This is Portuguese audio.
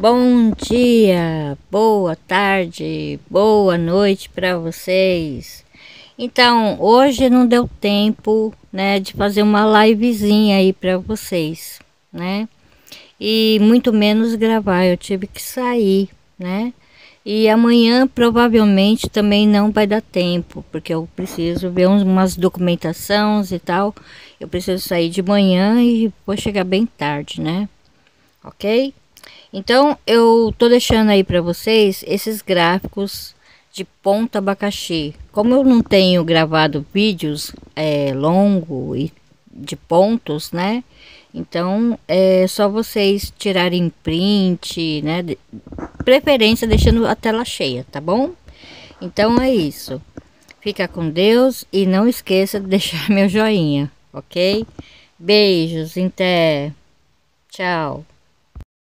Bom dia, boa tarde, boa noite para vocês. Então, hoje não deu tempo, né, de fazer uma livezinha aí para vocês, né? E muito menos gravar, eu tive que sair, né? E amanhã provavelmente também não vai dar tempo, porque eu preciso ver umas documentações e tal. Eu preciso sair de manhã e vou chegar bem tarde, né? Ok? Então eu tô deixando aí para vocês esses gráficos de ponta abacaxi. Como eu não tenho gravado vídeos é, longo e de pontos, né? Então é só vocês tirarem print, né? De preferência deixando a tela cheia, tá bom? Então é isso. Fica com Deus e não esqueça de deixar meu joinha, ok? Beijos, até. Tchau.